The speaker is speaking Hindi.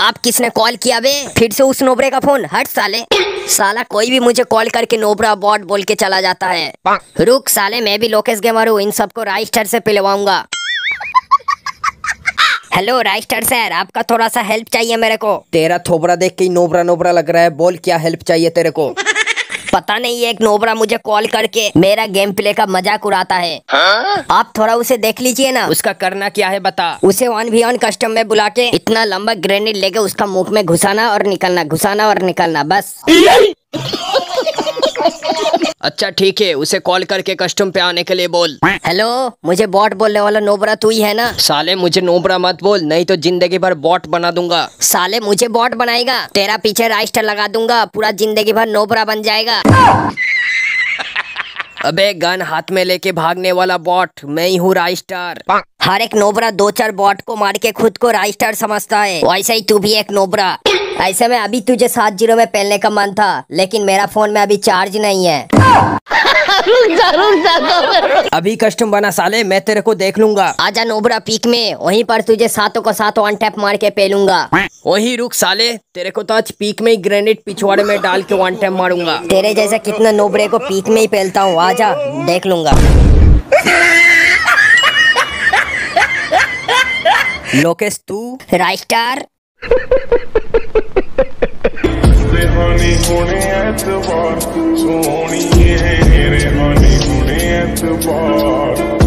आप किसने कॉल किया बे? फिर से उस नोबरे का फ़ोन? हट साले। साला कोई भी मुझे कॉल करके नोबरा बॉट बोल के चला जाता है। रुक साले, मैं भी लोकेश गेमर हूँ। इन सबको राइस्टर से पिलवाऊँगा। हेलो, राइस्टर सर, आपका थोड़ा सा हेल्प चाहिए मेरे को। तेरा थोबरा देख के नोबरा नोबरा लग रहा है। बोल, क्या हेल्प चाहिए तेरे को? पता नहीं एक नोबरा मुझे कॉल करके मेरा गेम प्ले का मज़ाक उड़ाता है। हा? आप थोड़ा उसे देख लीजिए ना। उसका करना क्या है बता। उसे वन भी वन कस्टम में बुला के इतना लंबा ग्रेनेड लेके उसका मुख में घुसाना और निकलना घुसाना और निकलना बस। अच्छा ठीक है उसे कॉल करके कस्टम पे आने के लिए बोल। हेलो मुझे बॉट बोलने वाला नोबरा तू ही है ना? साले मुझे नोबरा मत बोल नहीं तो ज़िंदगी भर बॉट बना दूँगा। साले मुझे बॉट बनाएगा तेरा पीछे राइस्टर लगा दूँगा पूरा ज़िंदगी भर नोबरा बन जाएगा। अबे गन हाथ में लेके भागने वाला बॉट मैं ही हूँ राइस्टार हर एक नोबरा दो चार बॉट को मार के खुद को राइस्टर समझता है। वैसे ही तू भी एक नोबरा। ऐसे में अभी तुझे सात ज़ीरो में पहनने का मन था लेकिन मेरा फ़ोन में अभी चार्ज नहीं है। अभी कस्टम बना साले मैं तेरे को देख लूँगा। आजा नोबरा पीक में वहीं पर तुझे सातों को सातों वन टैप मार के पेलूँगा। वही रुक साले तेरे को तो आज पीक में ही ग्रेनेड पिछवाड़े में डाल के वन टैप मारूँगा। तेरे जैसे कितने नोबरे को पीक में ही पेलता हूँ आजा देख लूँगा। लोकेश तू? राइस्टार so only hit it, honey, at the bar.